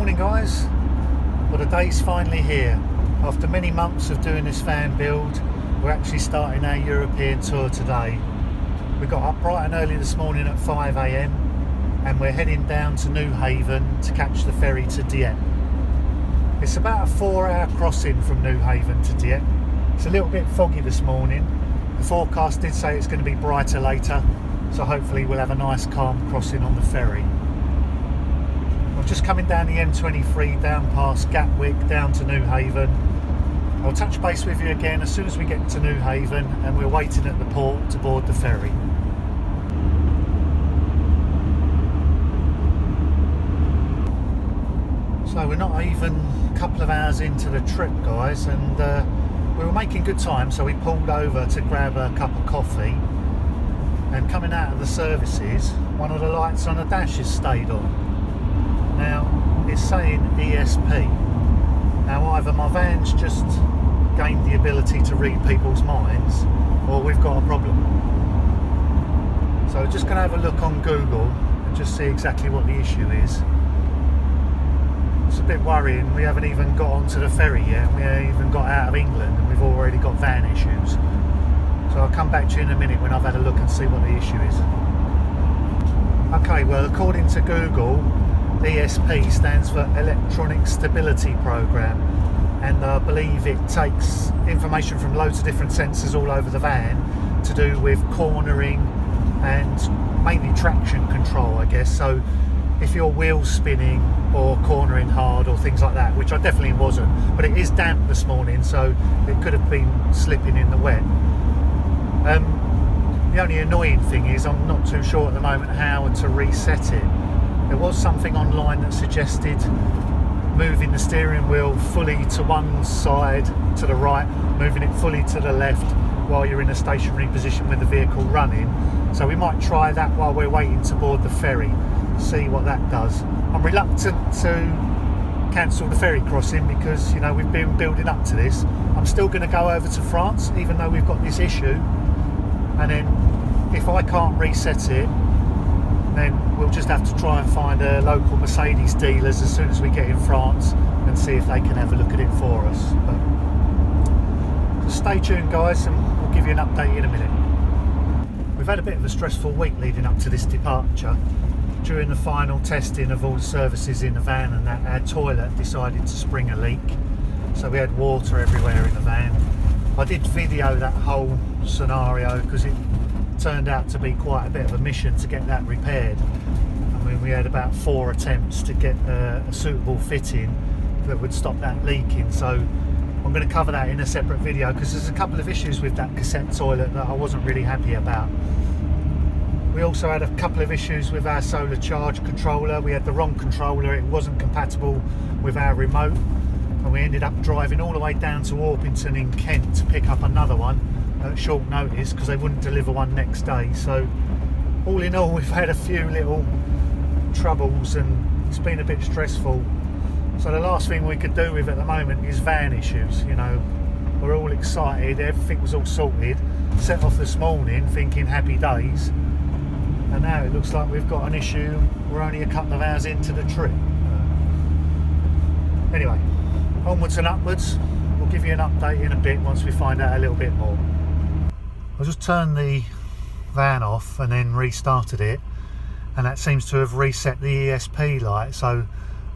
Good morning guys. Well the day's finally here. After many months of doing this van build, we're actually starting our European tour today. We got up bright and early this morning at 5am and we're heading down to Newhaven to catch the ferry to Dieppe. It's about a four hour crossing from Newhaven to Dieppe. It's a little bit foggy this morning. The forecast did say it's going to be brighter later, so hopefully we'll have a nice calm crossing on the ferry. I'm just coming down the M23 down past Gatwick down to Newhaven. I'll touch base with you again as soon as we get to Newhaven and we're waiting at the port to board the ferry. So we're not even a couple of hours into the trip guys and uh, we were making good time so we pulled over to grab a cup of coffee and coming out of the services one of the lights on the dash has stayed on now, it's saying ESP. Now, either my van's just gained the ability to read people's minds, or we've got a problem. So, just going to have a look on Google and just see exactly what the issue is. It's a bit worrying. We haven't even got onto the ferry yet. We haven't even got out of England, and we've already got van issues. So, I'll come back to you in a minute when I've had a look and see what the issue is. Okay, well, according to Google, ESP stands for Electronic Stability Program and I believe it takes information from loads of different sensors all over the van to do with cornering and mainly traction control I guess. So if your wheel's spinning or cornering hard or things like that which I definitely wasn't but it is damp this morning so it could have been slipping in the wet. Um, the only annoying thing is I'm not too sure at the moment how to reset it there was something online that suggested moving the steering wheel fully to one side to the right, moving it fully to the left while you're in a stationary position with the vehicle running. So we might try that while we're waiting to board the ferry, see what that does. I'm reluctant to cancel the ferry crossing because you know we've been building up to this. I'm still going to go over to France even though we've got this issue and then if I can't reset it then we'll just have to try and find a local Mercedes dealers as soon as we get in France and see if they can have a look at it for us. But, stay tuned guys and we'll give you an update in a minute. We've had a bit of a stressful week leading up to this departure. During the final testing of all the services in the van and that our toilet decided to spring a leak. So we had water everywhere in the van. I did video that whole scenario because it turned out to be quite a bit of a mission to get that repaired. I mean, we had about four attempts to get a, a suitable fitting that would stop that leaking. So I'm going to cover that in a separate video because there's a couple of issues with that cassette toilet that I wasn't really happy about. We also had a couple of issues with our solar charge controller. We had the wrong controller, it wasn't compatible with our remote and we ended up driving all the way down to Orpington in Kent to pick up another one at short notice because they wouldn't deliver one next day. So all in all, we've had a few little troubles and it's been a bit stressful. So the last thing we could do with at the moment is van issues. You know, we're all excited, everything was all sorted. Set off this morning thinking happy days, and now it looks like we've got an issue. We're only a couple of hours into the trip. Anyway, onwards and upwards. We'll give you an update in a bit once we find out a little bit more. I just turned the van off and then restarted it and that seems to have reset the ESP light. So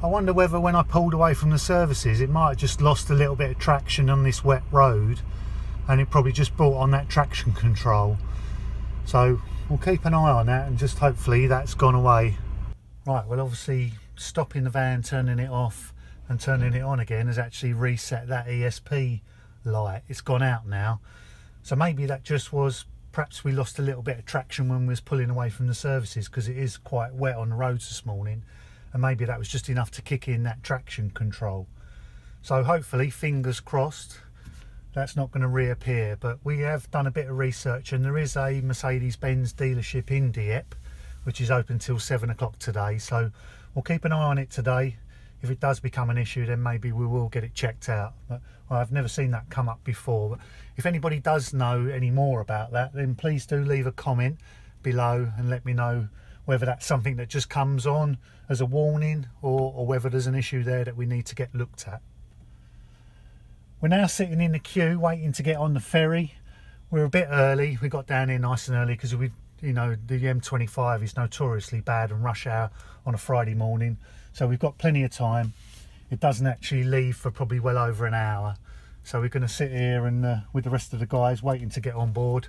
I wonder whether when I pulled away from the services it might have just lost a little bit of traction on this wet road and it probably just brought on that traction control. So we'll keep an eye on that and just hopefully that's gone away. Right well obviously stopping the van turning it off and turning it on again has actually reset that ESP light. It's gone out now so maybe that just was perhaps we lost a little bit of traction when we was pulling away from the services because it is quite wet on the roads this morning and maybe that was just enough to kick in that traction control. So hopefully, fingers crossed, that's not going to reappear. But we have done a bit of research and there is a Mercedes-Benz dealership in Dieppe which is open till 7 o'clock today. So we'll keep an eye on it today if it does become an issue then maybe we will get it checked out but I've never seen that come up before but if anybody does know any more about that then please do leave a comment below and let me know whether that's something that just comes on as a warning or, or whether there's an issue there that we need to get looked at. We're now sitting in the queue waiting to get on the ferry. We're a bit early. We got down here nice and early because we, you know, the M25 is notoriously bad and rush hour on a Friday morning. So we've got plenty of time. It doesn't actually leave for probably well over an hour. So we're going to sit here and uh, with the rest of the guys waiting to get on board.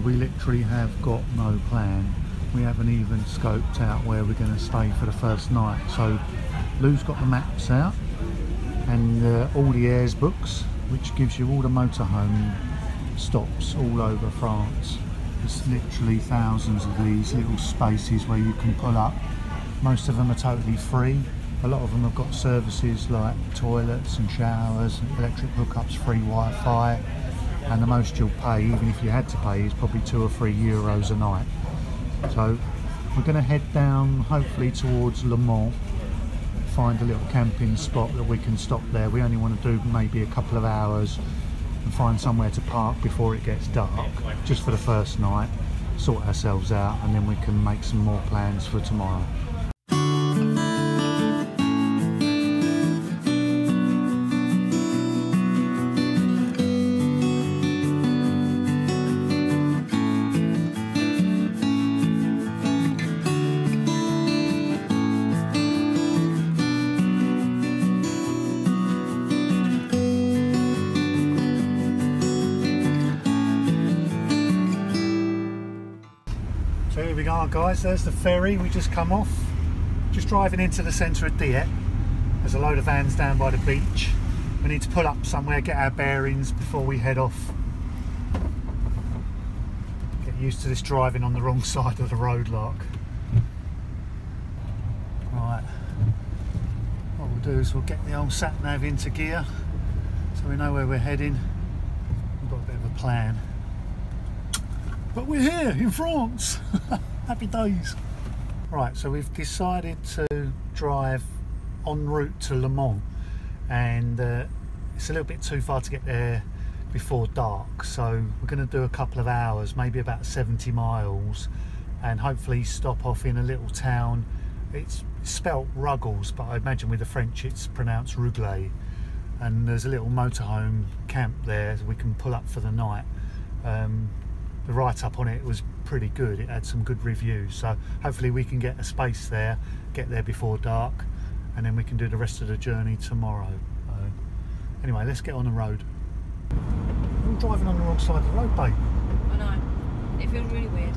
We literally have got no plan. We haven't even scoped out where we're going to stay for the first night. So Lou's got the maps out and uh, all the aires books which gives you all the motorhome stops all over France. There's literally thousands of these little spaces where you can pull up. Most of them are totally free. A lot of them have got services like toilets and showers electric hookups free Wi-Fi and the most you'll pay, even if you had to pay, is probably two or three euros a night. So we're going to head down, hopefully towards Le Mans, find a little camping spot that we can stop there. We only want to do maybe a couple of hours and find somewhere to park before it gets dark, just for the first night, sort ourselves out, and then we can make some more plans for tomorrow. Are guys, there's the ferry we just come off. Just driving into the centre of Dieppe. There's a load of vans down by the beach. We need to pull up somewhere, get our bearings before we head off. Get used to this driving on the wrong side of the road lark. Right, what we'll do is we'll get the old sat nav into gear so we know where we're heading. We've got a bit of a plan. But we're here in France. Happy days. Right, so we've decided to drive en route to Le Mans and uh, it's a little bit too far to get there before dark so we're going to do a couple of hours maybe about 70 miles and hopefully stop off in a little town. It's spelt Rugles but I imagine with the French it's pronounced Ruglay. And there's a little motorhome camp there we can pull up for the night. Um, the write-up on it was pretty good. It had some good reviews. So hopefully we can get a space there get there before dark and then we can do the rest of the journey tomorrow. Anyway let's get on the road. I'm driving on the wrong side of the road babe. I know. It feels really weird.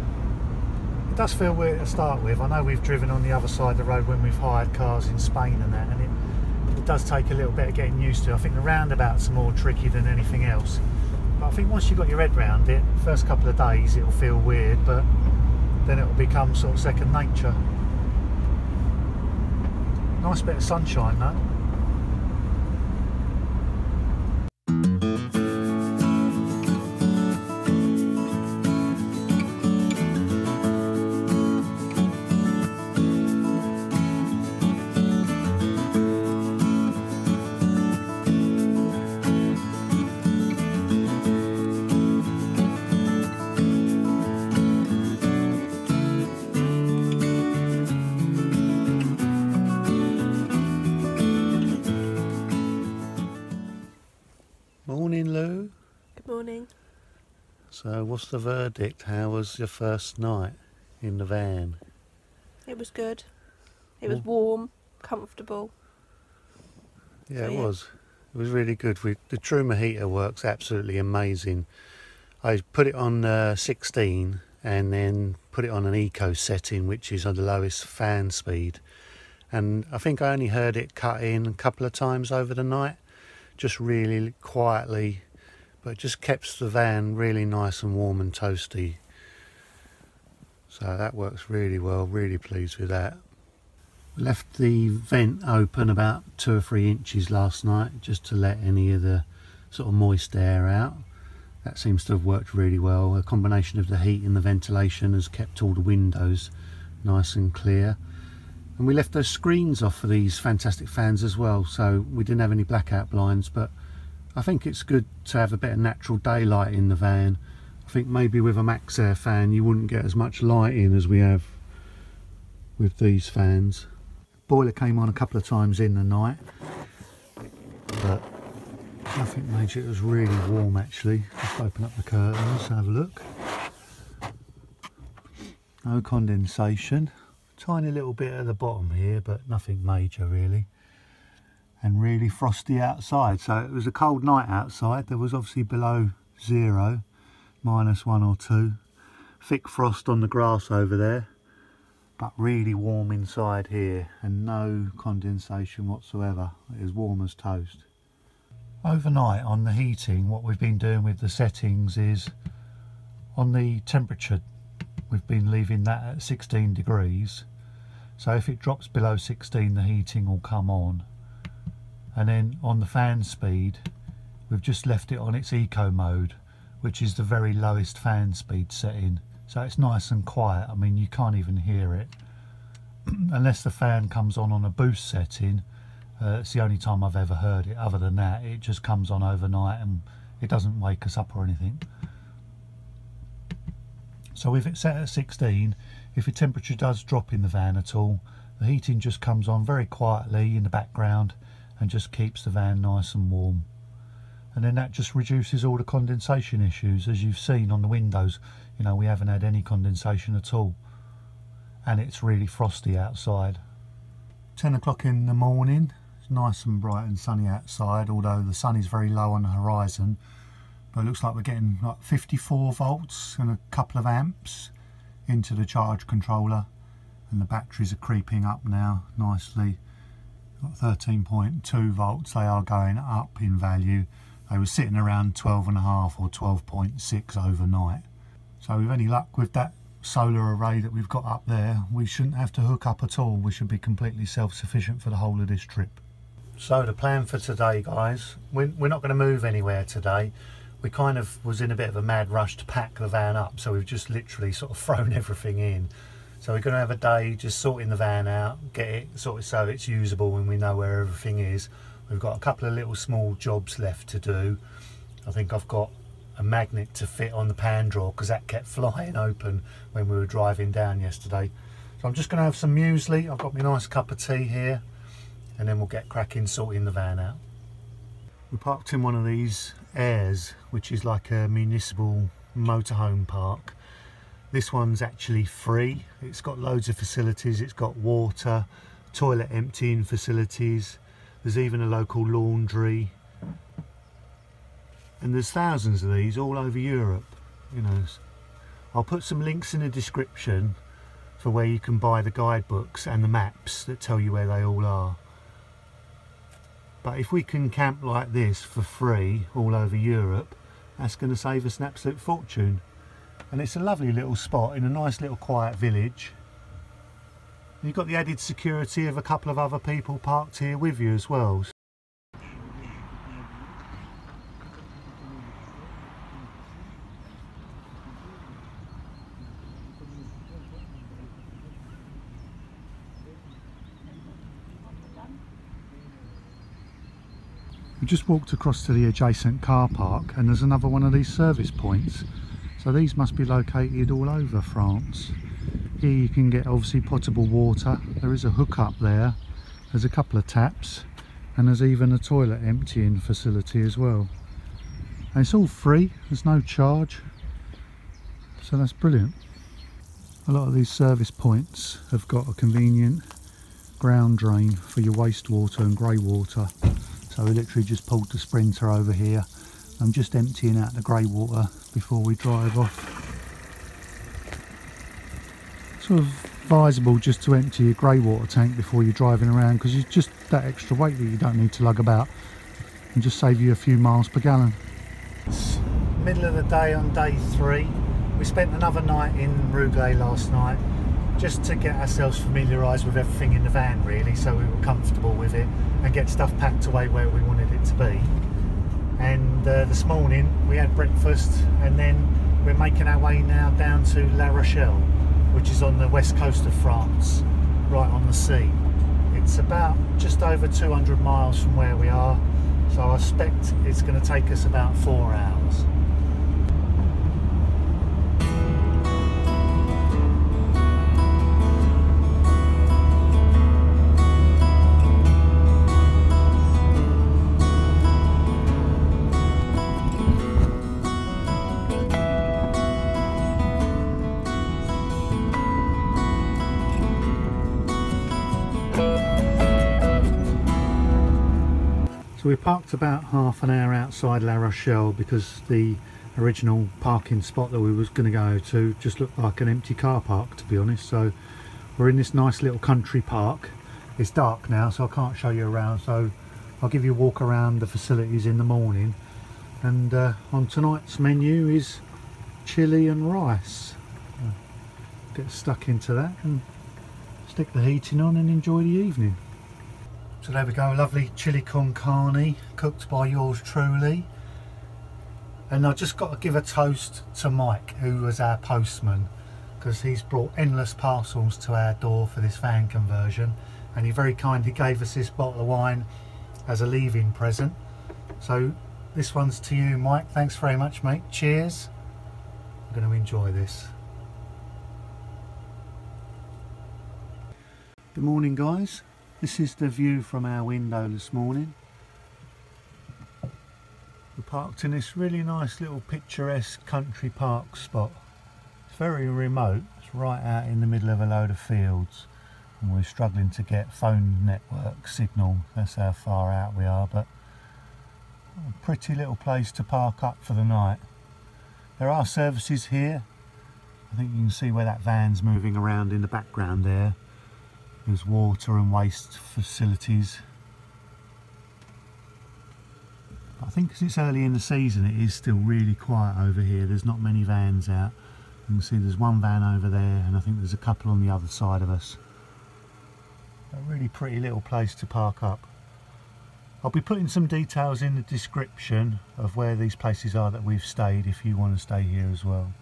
it does feel weird to start with. I know we've driven on the other side of the road when we've hired cars in Spain and that and it, it does take a little bit of getting used to. I think the roundabouts are more tricky than anything else but I think once you've got your head round it, first couple of days it'll feel weird, but then it'll become sort of second nature. Nice bit of sunshine though. Morning Lou. Good morning. So what's the verdict? How was your first night in the van? It was good. It was warm, comfortable. Yeah, So, it yeah. was. It was really good. We, the Truma heater works absolutely amazing. I put it on uh, 16 and then put it on an eco setting, which is on the lowest fan speed. And I think I only heard it cut in a couple of times over the night, just really quietly, but just kept the van really nice and warm and toasty. So that works really well. Really pleased with that. Left the vent open about two or three inches last night just to let any of the sort of moist air out. That seems to have worked really well. A combination of the heat and the ventilation has kept all the windows nice and clear. And we left those screens off for these fantastic fans as well, so we didn't have any blackout blinds, but I think it's good to have a bit of natural daylight in the van. I think maybe with a Maxxair fan you wouldn't get as much light in as we have with these fans. Boiler came on a couple of times in the night but nothing major. It was really warm actually. Just open up the curtains have a look. No condensation tiny little bit at the bottom here but nothing major really. And really frosty outside. So it was a cold night outside. There was obviously below zero minus one or two. Thick frost on the grass over there but really warm inside here and no condensation whatsoever. It is warm as toast. Overnight on the heating what we've been doing with the settings is on the temperature we've been leaving that at 16 degrees so if it drops below 16 the heating will come on. And then on the fan speed we've just left it on its eco mode which is the very lowest fan speed setting. So it's nice and quiet. I mean you can't even hear it. Unless the fan comes on on a boost setting uh, it's the only time I've ever heard it. Other than that it just comes on overnight and it doesn't wake us up or anything so if it's set at 16 if the temperature does drop in the van at all the heating just comes on very quietly in the background and just keeps the van nice and warm. And then that just reduces all the condensation issues as you've seen on the windows. You know we haven't had any condensation at all. And it's really frosty outside. 10 o'clock in the morning it's nice and bright and sunny outside although the sun is very low on the horizon but it looks like we're getting like 54 volts and a couple of amps into the charge controller and the batteries are creeping up now nicely 13.2 volts they are going up in value they were sitting around 12 and a half or 12.6 overnight so with any luck with that solar array that we've got up there, we shouldn't have to hook up at all. We should be completely self-sufficient for the whole of this trip. So the plan for today, guys, we're, we're not going to move anywhere today. We kind of was in a bit of a mad rush to pack the van up, so we've just literally sort of thrown everything in. So we're going to have a day just sorting the van out, get it sort of so it's usable when we know where everything is. We've got a couple of little small jobs left to do. I think I've got a magnet to fit on the pan drawer because that kept flying open when we were driving down yesterday. So I'm just going to have some muesli. I've got my nice cup of tea here and then we'll get cracking sorting the van out. We parked in one of these aires which is like a municipal motorhome park. This one's actually free. It's got loads of facilities. It's got water, toilet emptying facilities. There's even a local laundry and there's thousands of these all over Europe you know I'll put some links in the description for where you can buy the guidebooks and the maps that tell you where they all are but if we can camp like this for free all over Europe that's going to save us an absolute fortune. And it's a lovely little spot in a nice little quiet village. You've got the added security of a couple of other people parked here with you as well We just walked across to the adjacent car park and there's another one of these service points. So these must be located all over France. Here you can get obviously potable water. There is a hook up there. There's a couple of taps and there's even a toilet emptying facility as well. And it's all free, there's no charge. So that's brilliant. A lot of these service points have got a convenient ground drain for your wastewater and grey water so we literally just pulled the Sprinter over here. I'm just emptying out the grey water before we drive off. Sort of advisable just to empty your grey water tank before you're driving around because it's just that extra weight that you don't need to lug about and just save you a few miles per gallon. Middle of the day on day three. We spent another night in Rugles last night just to get ourselves familiarised with everything in the van really so we were comfortable with it and get stuff packed away where we wanted it to be. And uh, this morning we had breakfast and then we're making our way now down to La Rochelle which is on the west coast of France right on the sea. It's about just over 200 miles from where we are so I expect it's going to take us about four hours parked about half an hour outside La Rochelle because the original parking spot that we was going to go to just looked like an empty car park to be honest. So we're in this nice little country park. It's dark now so I can't show you around so I'll give you a walk around the facilities in the morning. And uh, on tonight's menu is chili and rice. Get stuck into that and stick the heating on and enjoy the evening. So there we go, lovely chili con carne, cooked by yours truly. And I just got to give a toast to Mike, who was our postman, because he's brought endless parcels to our door for this van conversion. And he very kindly gave us this bottle of wine as a leaving present. So this one's to you, Mike. Thanks very much, mate. Cheers. I'm going to enjoy this. Good morning, guys. This is the view from our window this morning. We're parked in this really nice little picturesque country park spot. It's very remote, it's right out in the middle of a load of fields and we're struggling to get phone network signal, that's how far out we are, but a pretty little place to park up for the night. There are services here. I think you can see where that van's moving around in the background there. There's water and waste facilities. I think because it's early in the season it is still really quiet over here. There's not many vans out. You can see there's one van over there and I think there's a couple on the other side of us. A really pretty little place to park up. I'll be putting some details in the description of where these places are that we've stayed if you want to stay here as well.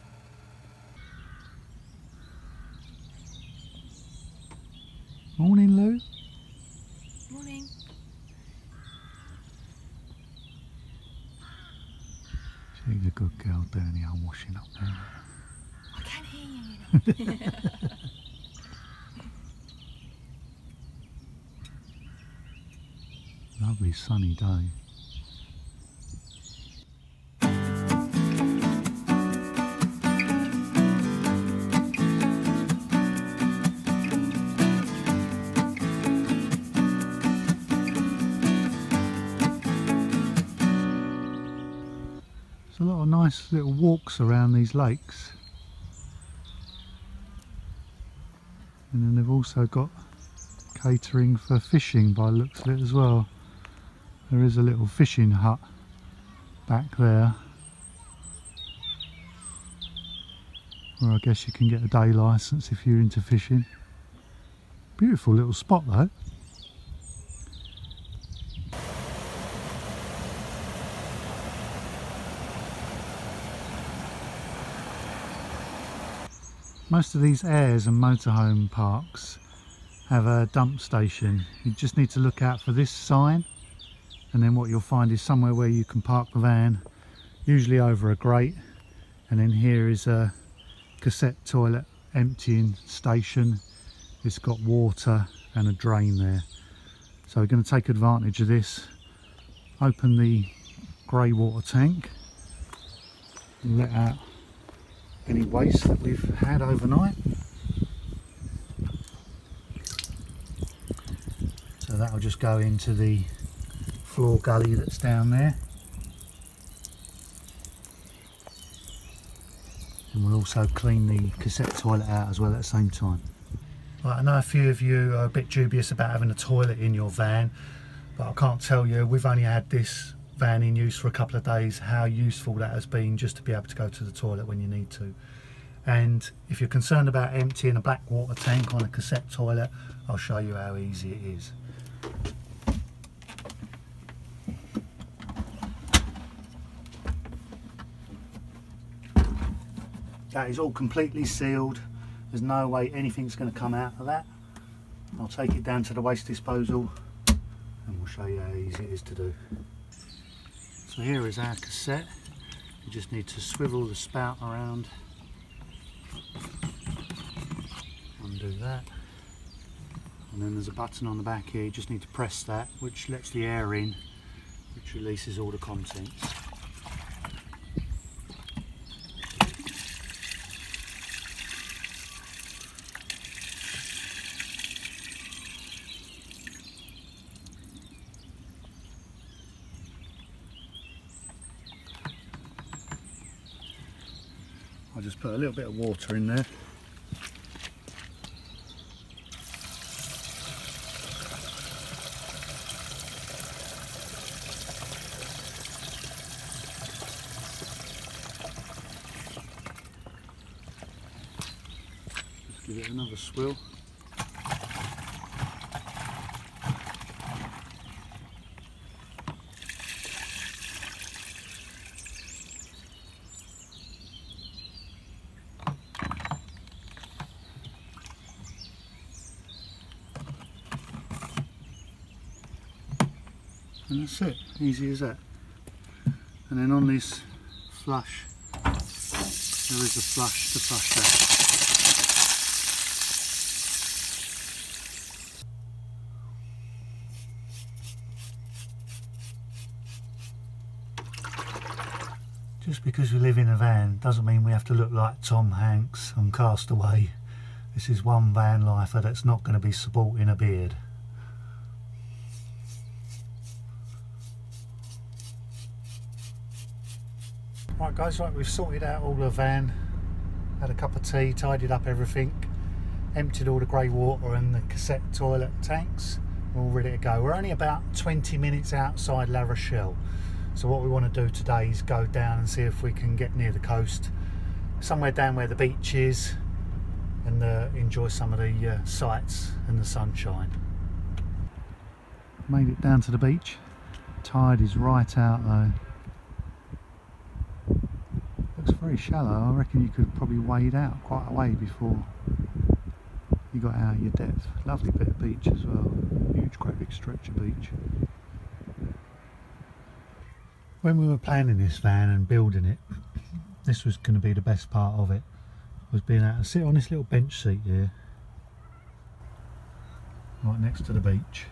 Morning Lou. Morning. She's a good girl down here washing up there. I can hear you, you know. Lovely sunny day. Little walks around these lakes. And then they've also got catering for fishing by looks of it as well. There is a little fishing hut back there where I guess you can get a day licence if you're into fishing. Beautiful little spot though. Most of these aires and motorhome parks have a dump station. You just need to look out for this sign and then what you'll find is somewhere where you can park the van, usually over a grate. And then here is a cassette toilet emptying station. It's got water and a drain there. So we're going to take advantage of this. Open the grey water tank let out any waste that we've had overnight. So that'll just go into the floor gully that's down there. And we'll also clean the cassette toilet out as well at the same time. Right, I know a few of you are a bit dubious about having a toilet in your van, but I can't tell you, we've only had this van in use for a couple of days, how useful that has been just to be able to go to the toilet when you need to. And if you're concerned about emptying a black water tank on a cassette toilet, I'll show you how easy it is. That is all completely sealed. There's no way anything's going to come out of that. I'll take it down to the waste disposal and we'll show you how easy it is to do. So here is our cassette. You just need to swivel the spout around. Undo that. And then there's a button on the back here, you just need to press that, which lets the air in, which releases all the contents. I'll just put a little bit of water in there. Just give it another swill. And that's it. Easy as that. And then on this flush there is a flush to flush that. Just because we live in a van doesn't mean we have to look like Tom Hanks on Castaway. This is one van lifer that's not going to be sporting a beard guys, right, we've sorted out all the van, had a cup of tea, tidied up everything, emptied all the grey water and the cassette toilet tanks, we're all ready to go. We're only about 20 minutes outside La Rochelle, so what we want to do today is go down and see if we can get near the coast, somewhere down where the beach is, and uh, enjoy some of the uh, sights and the sunshine. Made it down to the beach, tide is right out though looks very shallow. I reckon you could probably wade out quite a way before you got out of your depth. Lovely bit of beach as well. Huge, great big stretch of beach. When we were planning this van and building it, this was going to be the best part of it. Was being able to sit on this little bench seat here, right next to the beach.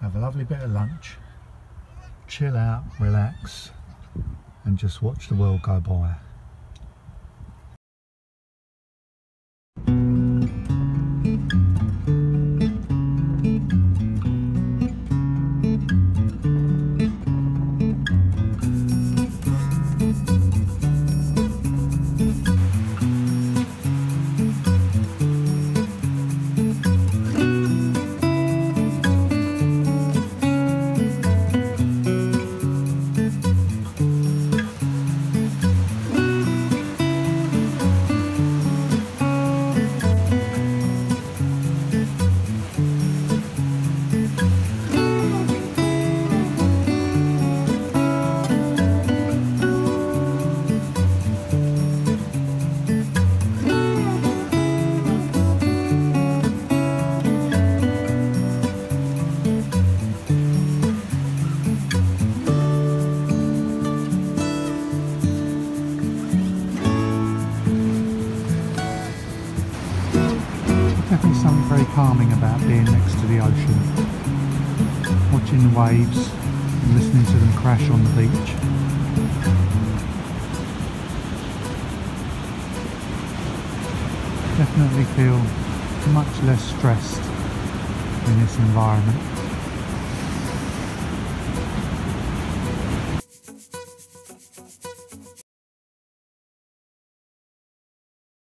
Have a lovely bit of lunch, chill out, relax, and just watch the world go by. Waves and listening to them crash on the beach. Definitely feel much less stressed in this environment.